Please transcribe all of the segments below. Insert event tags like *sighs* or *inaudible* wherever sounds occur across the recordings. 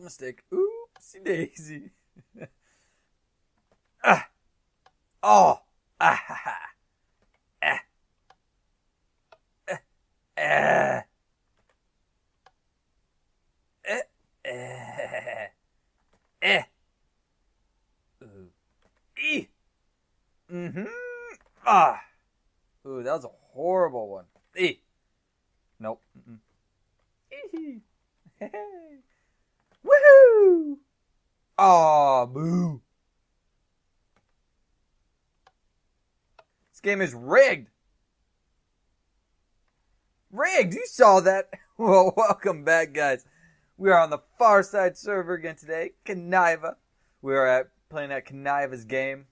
a mistake. Oopsie daisy. *laughs* ah. Oh. Ah ha ha. Eh. Eh. Eh. Eh. Eh. Eh. Ooh. E. Mm-hmm. Ah. Ooh, that was a horrible one. E. Nope. Mm-mm. *laughs* Hey. Woohoo! Aw, boo. This game is rigged. Rigged! You saw that? *laughs* Well, welcome back, guys. We are on the far side server again today, Kaniva. We are at playing at Kaniva's game,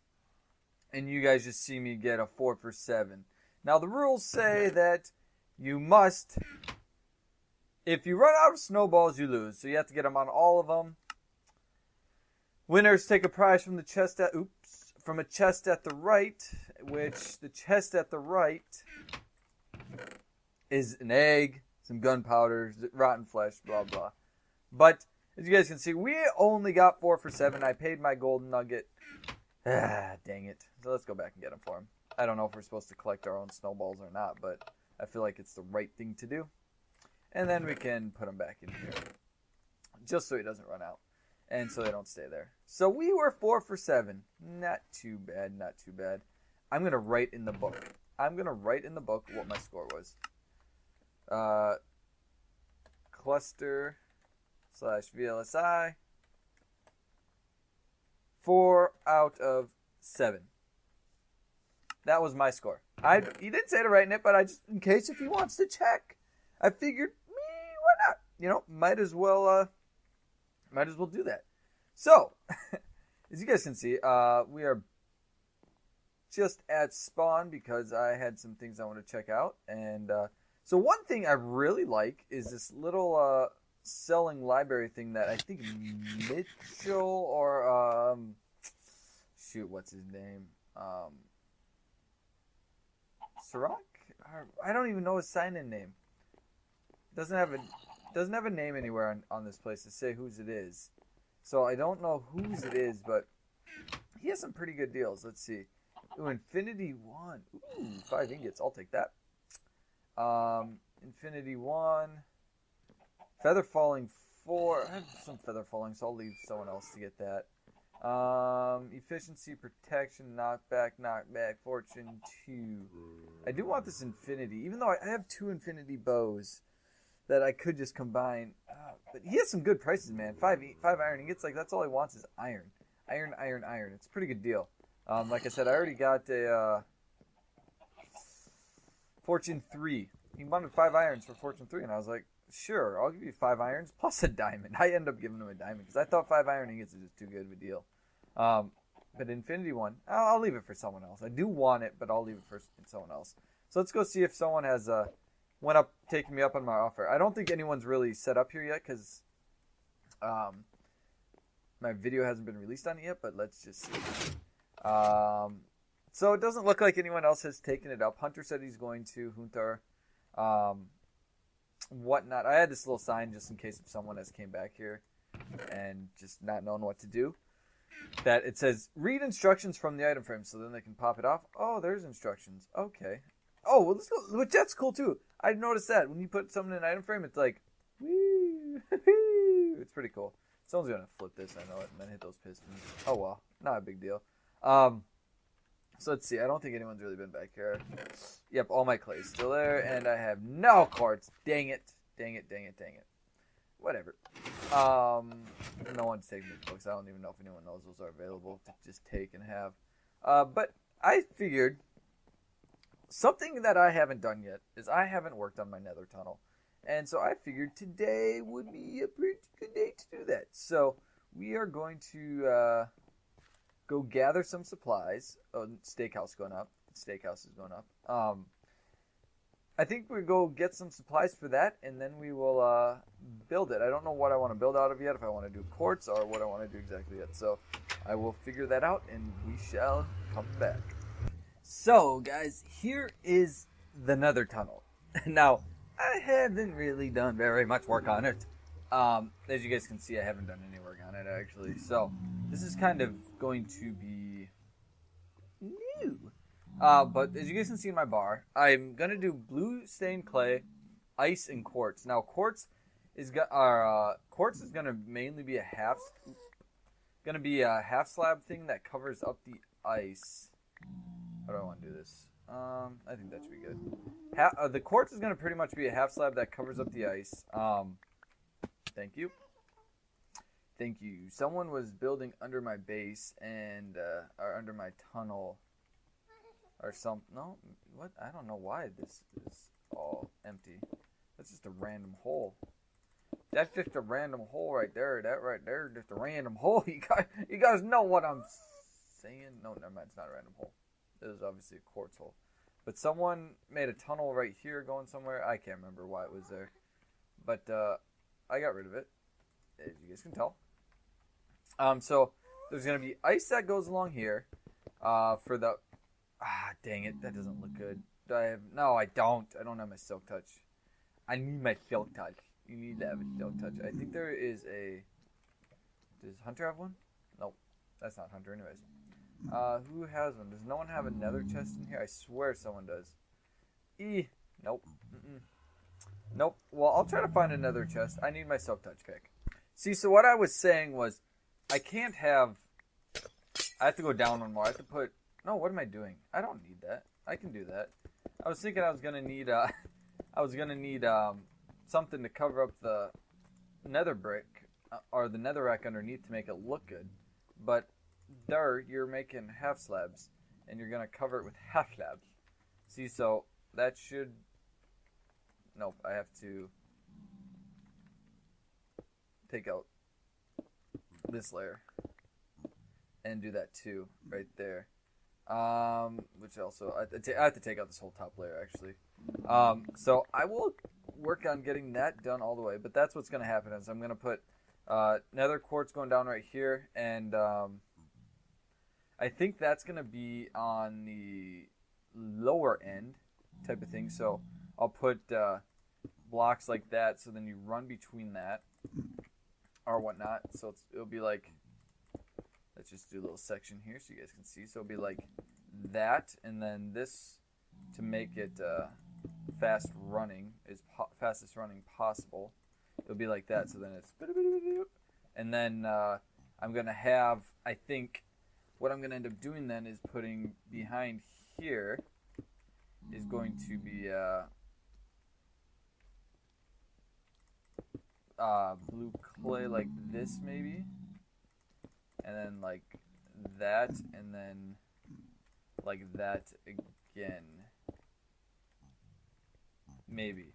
and you guys just see me get a four for seven. Now the rules say that you must, if you run out of snowballs, you lose. So you have to get them on all of them. Winners take a prize from the chest at oops from a chest at the right, which the chest at the right is an egg, some gunpowder, rotten flesh, blah blah. But as you guys can see, we only got four for seven. I paid my golden nugget. Ah, dang it. So let's go back and get them for him. I don't know if we're supposed to collect our own snowballs or not, but I feel like it's the right thing to do. And then we can put them back in here. Just so he doesn't run out. And so they don't stay there. So we were four for seven. Not too bad, not too bad. I'm to write in the book. I'm to write in the book what my score was. Uh, cluster slash VLSI. Four out of seven. That was my score. I he didn't say to write in it, but I just in case if he wants to check, I figured me why not? You know, might as well uh, might as well do that. So, *laughs* as you guys can see, uh, we are just at spawn because I had some things I want to check out, and uh, so one thing I really like is this little uh, selling library thing that I think Mitchell or um, shoot, what's his name? Um, Sirach? I don't even know his sign-in name. Doesn't have a doesn't have a name anywhere on, on this place to say whose it is. So I don't know whose it is, but he has some pretty good deals. Let's see. Ooh, Infinity One. Ooh, five ingots. I'll take that. Um, Infinity One. Feather Falling Four. I have some Feather Falling, so I'll leave someone else to get that. Um, efficiency, protection, knockback, knockback, fortune two. I do want this infinity, even though I have two infinity bows that I could just combine. Uh, but he has some good prices, man. Five five iron ingots, like that's all he wants is iron, iron, iron, iron. It's a pretty good deal. Um, like I said, I already got a uh, fortune three. He wanted five irons for fortune three, and I was like, sure, I'll give you five irons plus a diamond. *laughs* I end up giving him a diamond because I thought five iron ingots is just too good of a deal. Um, but Infinity One, I'll, I'll, leave it for someone else. I do want it, but I'll leave it for someone else. So let's go see if someone has uh, went up, taking me up on my offer. I don't think anyone's really set up here yet because um, my video hasn't been released on it yet. But let's just see. Um, so it doesn't look like anyone else has taken it up. Hunter said he's going to. Hunter. Um, whatnot. I had this little sign just in case if someone has came back here and just not knowing what to do. That it says read instructions from the item frame, so then they can pop it off. Oh, there's instructions. Okay. Oh, well, let's go. But that's cool too. I noticed that when you put something in item frame, it's like, woo, it's pretty cool. Someone's gonna flip this, I know it, and then hit those pistons. Oh well, not a big deal. Um, so let's see. I don't think anyone's really been back here. Yep, all my clay's still there, and I have no cards. Dang it! Dang it! Dang it! Dang it! Whatever. Um, no one's taking these books. I don't even know if anyone knows those are available to just take and have. Uh, but I figured something that I haven't done yet is I haven't worked on my nether tunnel. And so I figured today would be a pretty good day to do that. So we are going to uh, go gather some supplies. Oh, steakhouse going up. Steakhouse is going up. Um, I think we go get some supplies for that, and then we will uh, build it. I don't know what I want to build out of yet. If I want to do quartz or what I want to do exactly yet. So I will figure that out, and we shall come back. So, guys, here is the Nether Tunnel. *laughs* now, I haven't really done very much work on it. Um, as you guys can see, I haven't done any work on it actually. So this is kind of going to be new. Uh, but as you guys can see in my bar, I'm gonna do blue stained clay, ice, and quartz. Now quartz is uh, quartz is gonna mainly be a half, gonna be a half slab thing that covers up the ice. How do I want to do this? Um, I think that should be good. Ha- uh, the quartz is gonna pretty much be a half slab that covers up the ice. Um, thank you. Thank you. Someone was building under my base and uh, or under my tunnel or some. No, what? I don't know why this is all empty. That's just a random hole. That's just a random hole right there. That right there, just a random *laughs* hole. You guys, you guys know what I'm saying? No, never mind. It's not a random hole. It was obviously a quartz hole. But someone made a tunnel right here going somewhere. I can't remember why it was there. But uh, I got rid of it, as you guys can tell. Um, so there's gonna be ice that goes along here, uh, for the. Ah, dang it, that doesn't look good. Do I have? No, I don't. I don't have my silk touch. I need my silk touch. You need to have a silk touch. I think there is a. Does Hunter have one? Nope, that's not Hunter. Anyways, uh, who has one? Does no one have another chest in here? I swear someone does. E. Nope. Mm-mm. Nope. Well, I'll try to find another chest. I need my silk touch pick. See, so what I was saying was, I can't have. I have to go down one more. I have to put. No, what am I doing? I don't need that. I can do that. I was thinking I was gonna need. Uh, *laughs* I was gonna need um, something to cover up the nether brick uh, or the nether netherrack underneath to make it look good. But there, you're making half slabs, and you're gonna cover it with half slabs. See, so that should. Nope, I have to take out this layer and do that too, right there. Um, which also I, have to take out this whole top layer actually. Um, so I will work on getting that done all the way, but that's what's to happen is I'm to put uh, nether quartz going down right here, and um, I think that's going to be on the lower end type of thing. So I'll put uh, blocks like that, so then you run between that or whatnot. So it'll be like, let's just do a little section here so you guys can see. So it'll be like that, and then this to make it uh, fast running is po- fastest running possible. It'll be like that. So then it's, and then uh, I'm gonna have. I think what I'm gonna end up doing then is putting behind here is going to be. Uh, uh, blue clay like this maybe and then like that and then like that again. Maybe.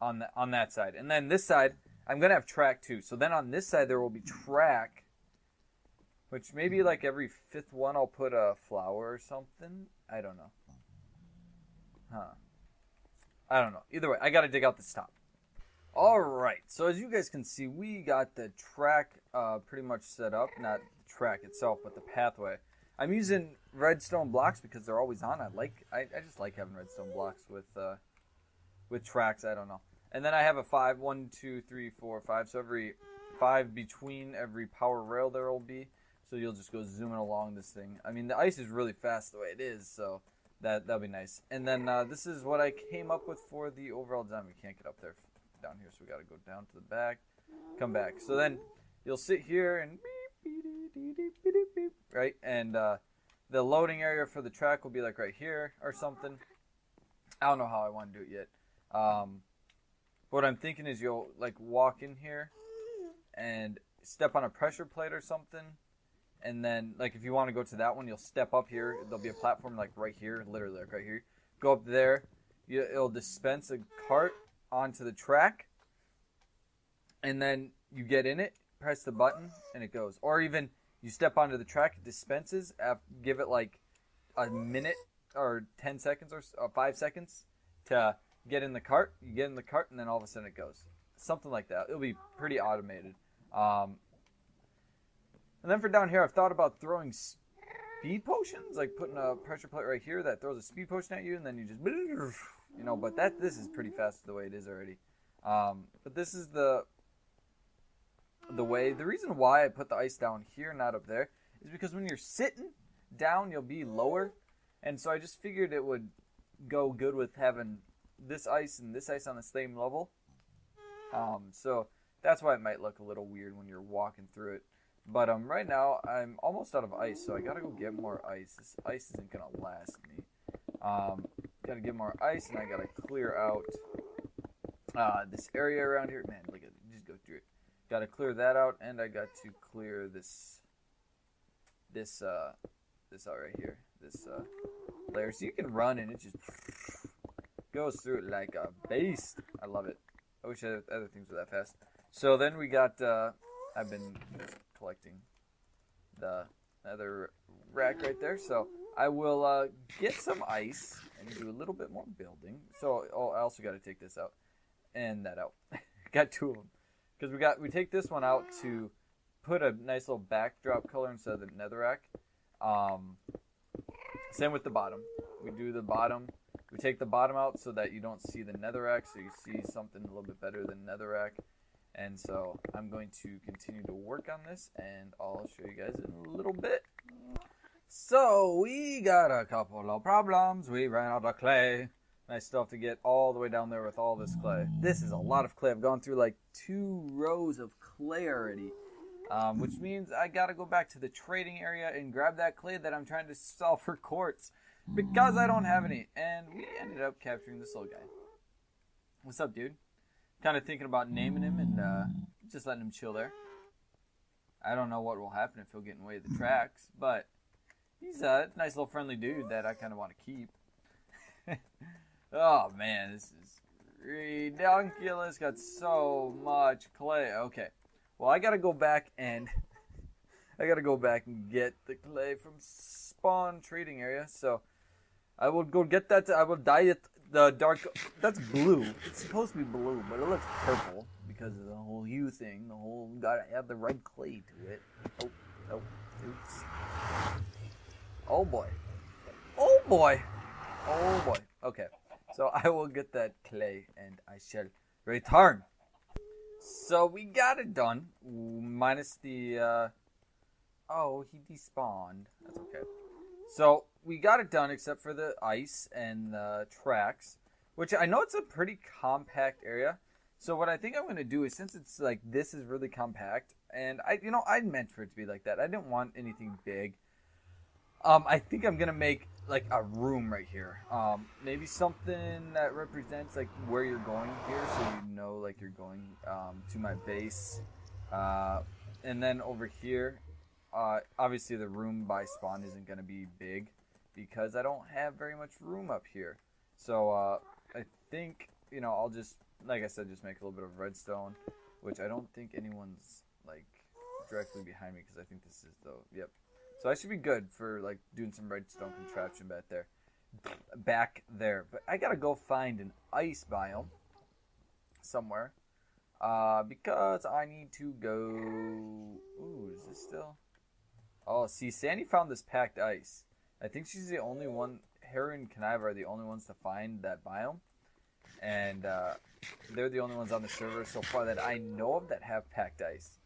On the, on that side. And then this side i'm gonna have track too. So then on this side there will be track which maybe like every fifth one i'll put a flower or something i don't know huh i don't know either way i gotta dig out this top all right. So as you guys can see, we got the track uh, pretty much set up. Not the track itself, but the pathway. I'm using redstone blocks because they're always on. I like. I, I just like having redstone blocks with uh, with tracks. I don't know. And then I have a five, one, two, three, four, five. So every five between every power rail there will be. So you'll just go zooming along this thing. I mean, the ice is really fast the way it is, so that that'll be nice. And then uh, this is what I came up with for the overall design. We can't get up there down here, so we got to go down to the back, come back. So then you'll sit here and right, and uh, the loading area for the track will be like right here or something. I don't know how I want to do it yet. Um, what I'm thinking is you'll like walk in here and step on a pressure plate or something. And then, like, if you want to go to that one, you'll step up here. There'll be a platform, like, right here, literally, like, right here. Go up there. You, it'll dispense a cart onto the track, and then you get in it, press the button, and it goes. Or even you step onto the track, it dispenses. Give it like a minute or ten seconds or, or five seconds to get in the cart. You get in the cart, and then all of a sudden it goes. Something like that. It'll be pretty automated. Um, and then for down here, I've thought about throwing speed potions, like putting a pressure plate right here that throws a speed potion at you, and then you just you know, but that this is pretty fast the way it is already. Um, but this is the the way. The reason why I put the ice down here, not up there, is because when you're sitting down, you'll be lower, and so I just figured it would go good with having this ice and this ice on the same level. Um, so that's why it might look a little weird when you're walking through it. But um, right now I'm almost out of ice, so I gotta go get more ice. This ice isn't gonna last me. Um, gotta get more ice, and I gotta clear out uh, this area around here. Man, look at it. Just go through it. Gotta clear that out, and I got to clear this this uh this out right here. This uh layer, so you can run and it just goes through it like a beast. I love it. I wish other things were that fast. So then we got. Uh, I've been collecting the other rack right there. So I will uh, get some ice and do a little bit more building. So oh, I also got to take this out and that out. *laughs* got two of them because we got we take this one out to put a nice little backdrop color instead of the netherrack. Um, same with the bottom. We do the bottom. We take the bottom out so that you don't see the netherrack, so you see something a little bit better than netherrack. And so I'm going to continue to work on this and I'll show you guys in a little bit. So we got a couple of problems. We ran out of clay. I still have to get all the way down there with all this clay. This is a lot of clay. I've gone through like two rows of clay already. Um, which means I gotta go back to the trading area and grab that clay that I'm trying to sell for quartz. Because I don't have any. And we ended up capturing this little guy. What's up, dude? Kind of thinking about naming him and uh, just letting him chill there. I don't know what will happen if he'll get in the way of the tracks, but he's a nice little friendly dude that I kind of want to keep. *laughs* oh man, this is ridiculous. Got so much clay. Okay, well I gotta go back and *laughs* I gotta go back and get the clay from spawn trading area. So I will go get that. I will dye it the dark. That's blue. It's supposed to be blue, but it looks purple because of the whole hue thing. The whole gotta have the red clay to it. Oh, oh, oops. Oh boy. Oh boy. Oh boy. Okay. So *laughs* I will get that clay and I shall return. So we got it done. Minus the. Uh... Oh, he despawned. That's okay. So we got it done except for the ice and the tracks, which I know it's a pretty compact area. So what I think I'm going to do is since it's like this is really compact and I you know I meant for it to be like that. I didn't want anything big. Um I think I'm going to make like a room right here. Um maybe something that represents like where you're going here so you know like you're going um to my base. Uh and then over here uh, obviously, the room by spawn isn't going to be big because I don't have very much room up here. So uh, I think you know I'll just like I said, just make a little bit of redstone, which I don't think anyone's like directly behind me because I think this is the yep. So I should be good for like doing some redstone contraption back there, back there. But I gotta go find an ice biome somewhere uh, because I need to go. Ooh, is this still? Oh, see, Sannie found this packed ice. I think she's the only one. Her and Knive are the only ones to find that biome, and uh, they're the only ones on the server so far that I know of that have packed ice.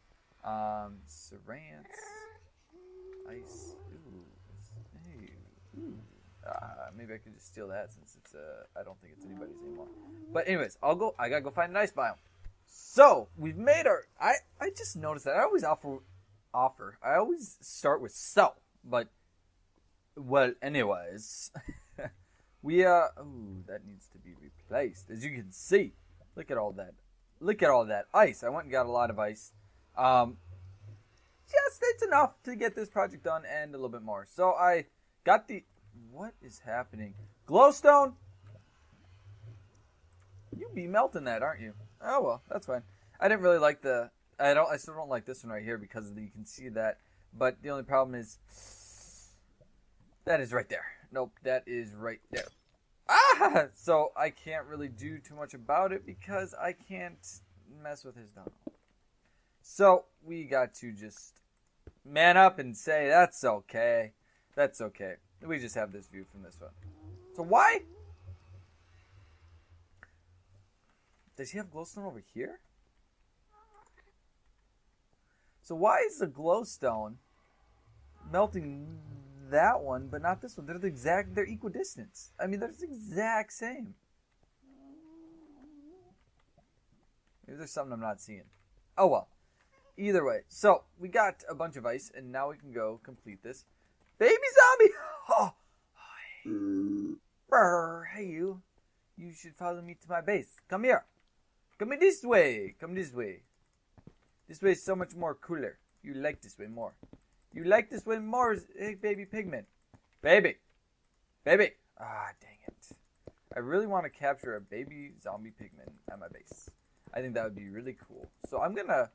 Um, Sirance, ice. Ooh. Uh, maybe I could just steal that since it's uh, I don't think it's anybody's anymore. But anyways, I'll go. I gotta go find an ice biome. So we've made our. I I just noticed that I always offer offer. I always start with so, but well, anyways, *laughs* we uh, ooh, that needs to be replaced. As you can see, look at all that, look at all that ice. I went and got a lot of ice. Um, just it's enough to get this project done and a little bit more. So I got the. What is happening? Glowstone. You be melting that, aren't you? Oh well, that's fine. I didn't really like the I don't. I still don't like this one right here because you can see that. But the only problem is that is right there. Nope, that is right there. Ah! So I can't really do too much about it because I can't mess with his dome. So we got to just man up and say that's okay. That's okay. We just have this view from this one. So why? Does he have glowstone over here? So why is the glowstone melting that one, but not this one? They're the exact. They're equidistant. I mean, they're the exact same. Maybe there's something I'm not seeing. Oh well. Either way, so we got a bunch of ice, and now we can go complete this. Baby zombie! *laughs* Oh, hey. Hey you. You should follow me to my base. Come here. Come this way. Come this way. This way is so much more cooler. You like this way more. You like this way more, hey, baby pigman. Baby. Baby. Ah, dang it. I really want to capture a baby zombie pigman at my base. I think that would be really cool. So I'm going to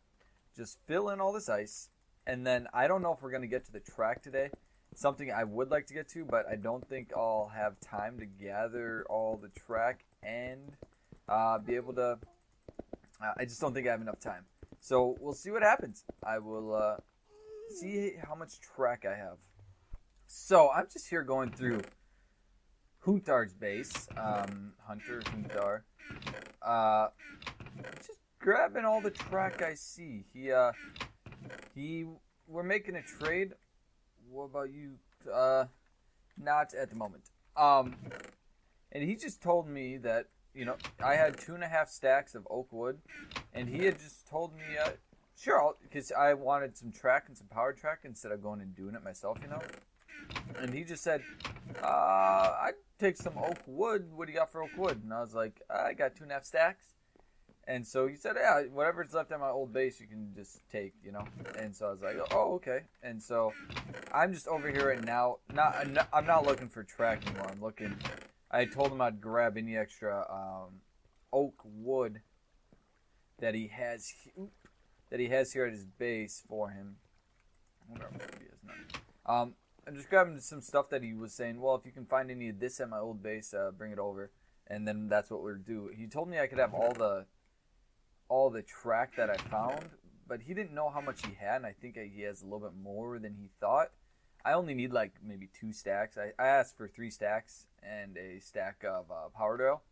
just fill in all this ice. And then I don't know if we're going to get to the track today. Something I would like to get to, but I don't think I'll have time to gather all the track and uh, be able to. Uh, I just don't think I have enough time. So we'll see what happens. I will uh, see how much track I have. So I'm just here going through Hoontarr's base, um, Hunter Hoontarr. Uh, just grabbing all the track I see. He uh, he, we're making a trade. What about you? Uh, not at the moment. Um, and he just told me that you know I had two and a half stacks of oak wood, and he had just told me, uh, sure, because I wanted some track and some power track instead of going and doing it myself, you know. And he just said, uh, I'd take some oak wood. What do you got for oak wood? And I was like, I got two and a half stacks. And so he said, yeah, whatever's left at my old base, you can just take, you know. And so I was like, oh, okay. And so I'm just over here right now. Not, I'm not looking for track anymore. I'm looking. I told him I'd grab any extra um, oak wood that he has that he has here at his base for him. Um, I'm just grabbing some stuff that he was saying. Well, if you can find any of this at my old base, uh, bring it over, and then that's what we're do. He told me I could have all the all the track that I found, but he didn't know how much he had, and I think he has a little bit more than he thought. I only need like maybe two stacks. I, I asked for three stacks and a stack of uh, power rail,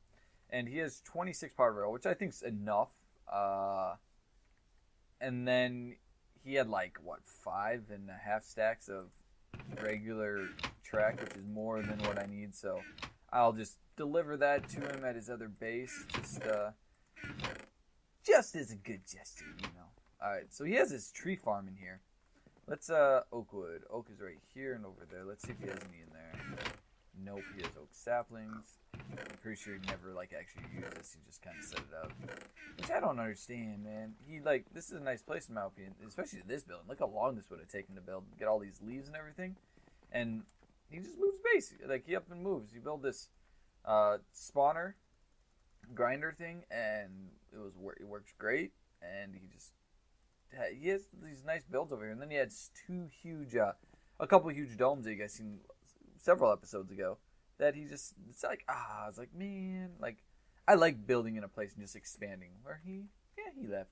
and he has 26 power rail, which I think is enough. Uh, and then he had like what five and a half stacks of regular track, which is more than what I need. So I'll just deliver that to him at his other base. Just uh, just as a good gesture, you know. Alright, so he has his tree farm in here. Let's, uh, Oakwood. Oak is right here and over there. Let's see if he has any in there. Nope, he has oak saplings. I'm pretty sure he never, like, actually used this. He just kind of up. I don't understand, man. He, like, this is a nice place in my opinion. Especially this building. Look how long this would have taken to build. Get all these leaves and everything. And he just moves base. Like, he up and moves. He built this, uh, spawner grinder thing, and it was it works great. And he just he has these nice builds over here, and then he has two huge, uh, a couple huge domes that you guys seen several episodes ago. That he just it's like ah, I was like man, like I like building in a place and just expanding. Where he yeah he left,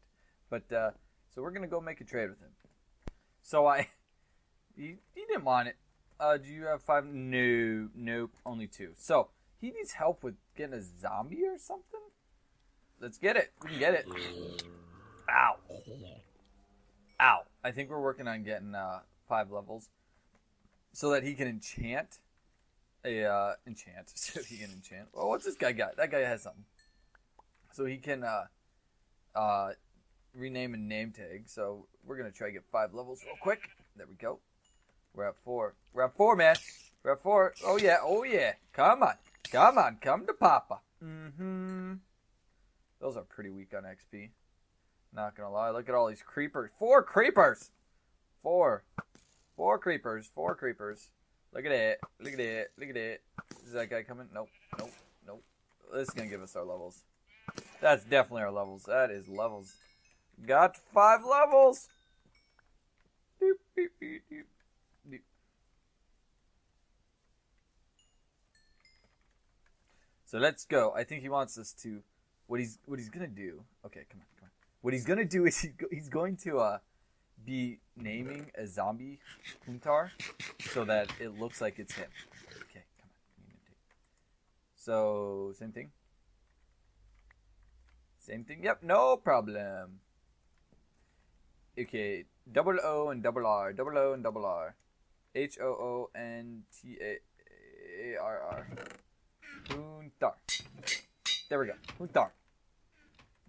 but uh, so we're gonna go make a trade with him. So I *laughs* he, he didn't want it. Uh, do you have five? No, nope, only two. So he needs help with getting a zombie or something. Let's get it. We can get it. Ow. Ow. I think we're working on getting uh, five levels so that he can enchant a uh, enchant. *laughs* So he can enchant. Well, what's this guy got? That guy has something. So he can uh, uh, rename a name tag. So we're gonna try to get five levels real quick. There we go. We're at four. We're at four, man. We're at four. Oh yeah. Oh yeah. Come on. Come on, come to Papa. Mm-hmm. Those are pretty weak on XP. Not gonna lie. Look at all these creepers. Four creepers! Four. Four creepers. Four creepers. Look at it. Look at it. Look at it. Is that guy coming? Nope. Nope. Nope. This is gonna give us our levels. That's definitely our levels. That is levels. Got five levels! Doop, doop, doop, So let's go. I think he wants us to. What he's what he's gonna do? Okay, come on, come on. What he's gonna do is he, he's going to uh, be naming a zombie Hoontarr so that it looks like it's him. Okay, come on. So same thing. Same thing. Yep, no problem. Okay, double O and double R, double O and double R, H O O N T A A R R. Hoontarr. There we go. Hoontarr.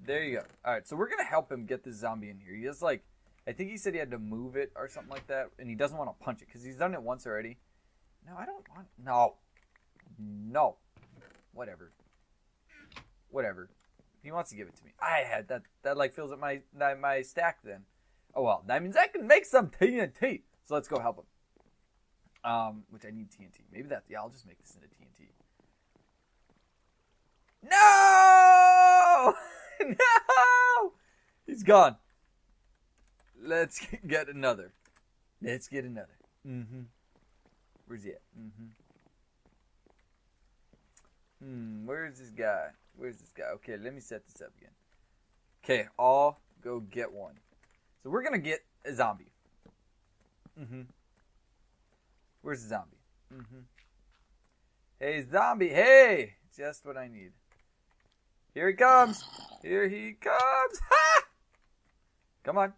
There you go. All right, so we're gonna help him get this zombie in here. He has like, I think he said he had to move it or something like that, and he doesn't want to punch it because he's done it once already. No, I don't want. No, no, whatever, whatever. He wants to give it to me. I had that. That like fills up my my, stack. Then, oh well, that means I can make some TNT. So let's go help him. Um, which I need TNT. Maybe that. Yeah, I'll just make this into TNT. No! *laughs* no! He's gone. Let's *laughs* get another. Let's get another. Mm-hmm. Where's he at? Mm-hmm. Hmm, where's this guy? Where's this guy? Okay, let me set this up again. Okay, I'll go get one. So we're gonna get a zombie. Mm-hmm. Where's the zombie? Mm-hmm. Hey, zombie! Hey! Just what I need. Here he comes! Here he comes! *laughs* Ha! Come on.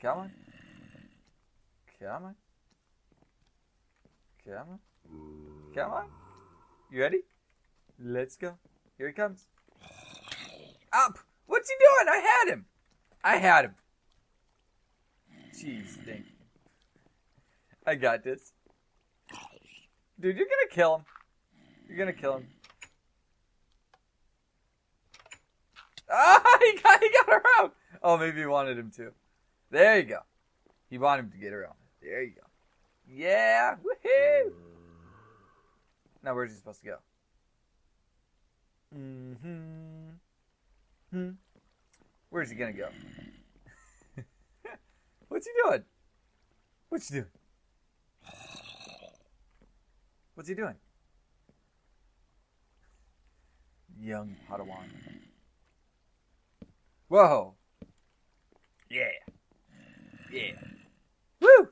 Come on. Come on. Come on. Come on. You ready? Let's go. Here he comes. Up! What's he doing? I had him! I had him. Jeez, thank you. I got this. Dude, you're gonna kill him. You're gonna kill him. Ah, *laughs* he got, he got around. Oh, maybe he wanted him to. There you go. You want him to get around. There you go. Yeah, woohoo! Now where's he supposed to go? Mm-hmm. Hmm. Where's he gonna go? *laughs* What's he doing? What's he doing? What's he doing? Young Padawan. Whoa. Yeah. Yeah. Woo!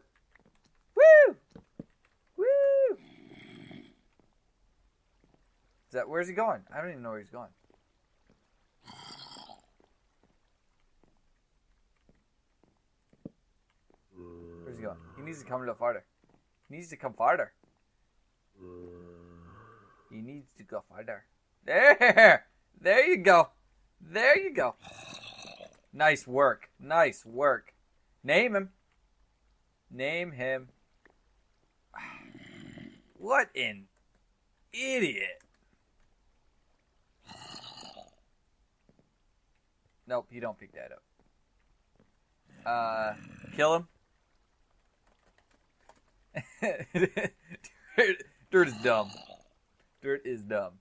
Woo! Woo! Is that where's he going? I don't even know where he's going. Where's he going? He needs to come a little farther. He needs to come farther. He needs to go farther. There! There you go. There you go. Nice work. Nice work. Name him. Name him. What an idiot. Nope, you don't pick that up. Uh, kill him. dirt, *laughs* dirt is dumb. Dirt is dumb.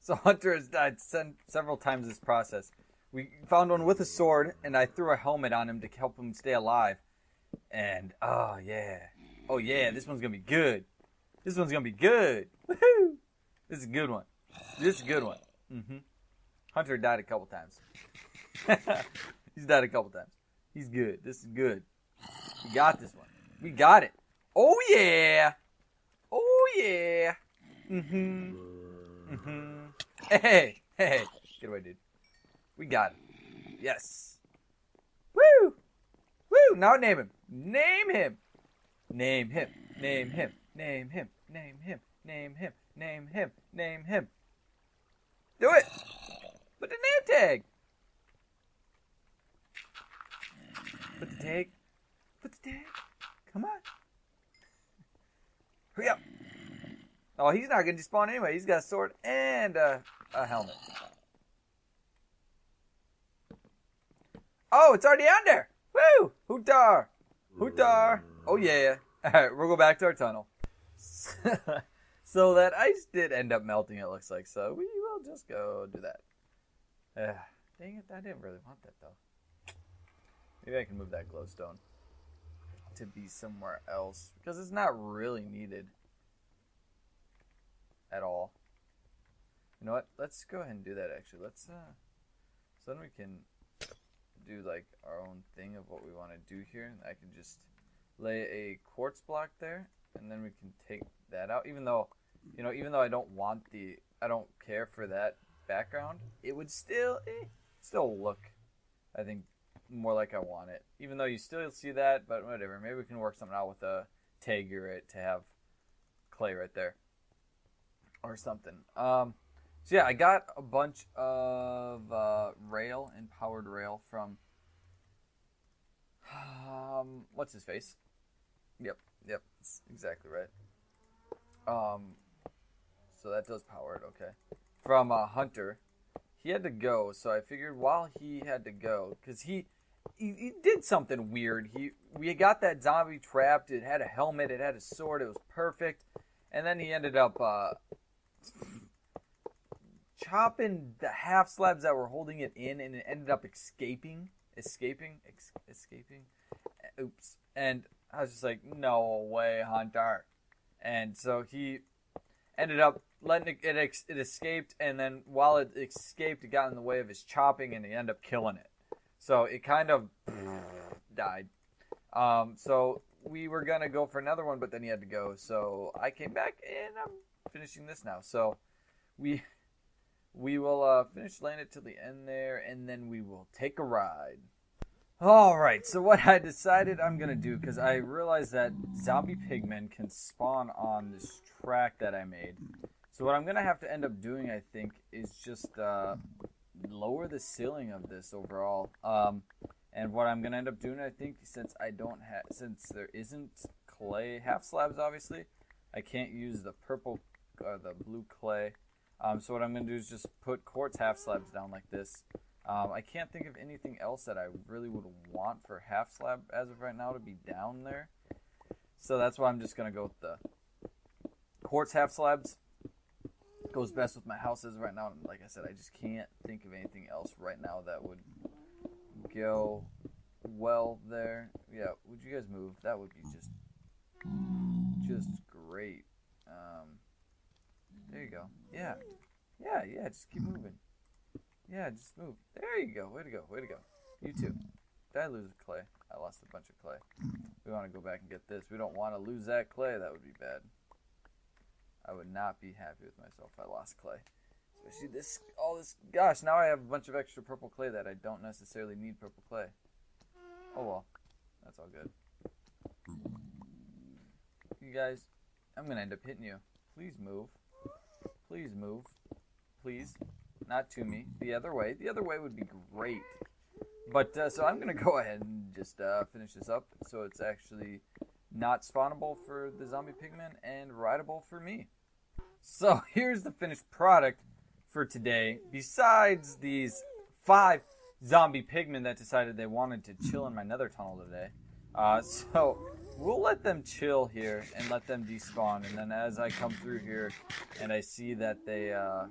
So Hunter has died several times this process. We found one with a sword, and I threw a helmet on him to help him stay alive. And oh yeah, oh yeah, this one's gonna be good. This one's gonna be good. Woohoo! This is a good one. This is a good one. Mm-hmm. Hunter died a couple times. *laughs* He's died a couple times. He's good. This is good. We got this one. We got it. Oh yeah. Oh yeah. Mm-hmm. Mm-hmm. Hey, hey, get away, dude. We got it. Yes. Woo! Woo! Now name him. Name him. Name him. Name him. Name him. Name him. Name him. Name him. Name him. Do it. Put the name tag. Put the tag. Put the tag. Come on. Hurry up. Oh, he's not going to despawn anyway. He's got a sword and a, a helmet. Oh, it's already on there. Woo! Hootar! Hootar! Oh, yeah. *laughs* All right, we'll go back to our tunnel. *laughs* so that ice did end up melting, it looks like. So we will just go do that. Uh, *sighs* dang it, I didn't really want that, though. Maybe I can move that glowstone to be somewhere else. Because it's not really needed at all. You know what? Let's go ahead and do that, actually. Let's, uh... So then we can do like our own thing of what we want to do here. I can just lay a quartz block there, and then we can take that out. Even though, you know, even though I don't want the, I don't care for that background, it would still, eh, still look, I think, more like I want it. Even though you still see that, but whatever. Maybe we can work something out with a Tagger it to have clay right there or something. Um, so yeah, I got a bunch of uh, rail and powered rail from um, what's his face? Yep, yep, that's exactly right. Um, so that does power it, okay. From uh, Hunter, he had to go, so I figured while he had to go, because he, he he did something weird. He we got that zombie trapped. It had a helmet. It had a sword. It was perfect, and then he ended up uh, chopping the half slabs that were holding it in, and it ended up escaping, escaping, ex- escaping. Oops. And I was just like, no way, Hunter. And so he ended up letting it, it, it escaped, and then while it escaped, it got in the way of his chopping, and he ended up killing it. So it kind of *laughs* died. Um, so we were gonna go for another one, but then he had to go. So I came back, and I'm finishing this now. So we we will uh, finish laying it till the end there, and then we will take a ride. All right. So what I decided I'm gonna do because I realized that zombie pigmen can spawn on this track that I made. So what I'm gonna have to end up doing, I think, is just uh, lower the ceiling of this overall. Um, and what I'm gonna end up doing, I think, since I don't have, since there isn't clay half slabs, obviously, I can't use the purple or uh, the blue clay. Um, so what I'm gonna do is just put quartz half slabs down like this. Um, I can't think of anything else that I really would want for half slab as of right now to be down there. So that's why I'm just gonna go with the quartz half slabs. Goes best with my houses right now. And like I said, I just can't think of anything else right now that would go well there. Yeah, would you guys move? That would be just just great. Um, there you go. Yeah. Yeah, yeah, just keep moving. Yeah, just move. There you go. Way to go. Way to go. You too. Did I lose clay? I lost a bunch of clay. We want to go back and get this. We don't want to lose that clay. That would be bad. I would not be happy with myself if I lost clay. Especially this, all this. Gosh, now I have a bunch of extra purple clay that I don't necessarily need purple clay. Oh well, that's all good. You guys, I'm gonna end up hitting you. Please move. Please move. Please. Not to me. The other way. The other way would be great. But, uh, so I'm going to go *laughs* ahead and just uh, finish this up so it's actually not spawnable for the zombie pigmen and rideable for me. So *laughs* here's the finished product for today. Besides these five zombie pigmen that decided they wanted to chill in my nether tunnel today. Uh, *laughs* so we'll let them chill here and let them despawn. And then as I come through here and I see that they uh,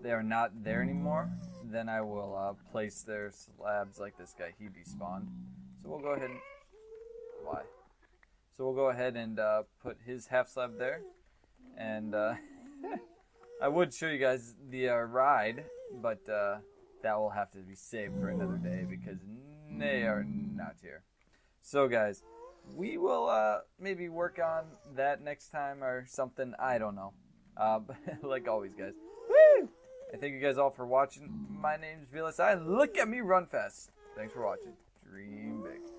they are not there anymore, then I will uh, place their slabs like this guy. He despawned. So we'll go ahead and why? So we'll go ahead and uh, put his half slab there, and uh, *laughs* I would show you guys the uh, ride, but uh, that will have to be saved for another day because they are not here. So, guys, we will uh, maybe work on that next time or something. I don't know. Uh, *laughs* like always, guys. Woo! I thank you guys all for watching. My name is VLSI. Look at me run fast. Thanks for watching. Dream big.